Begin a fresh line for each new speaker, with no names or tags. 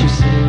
you see?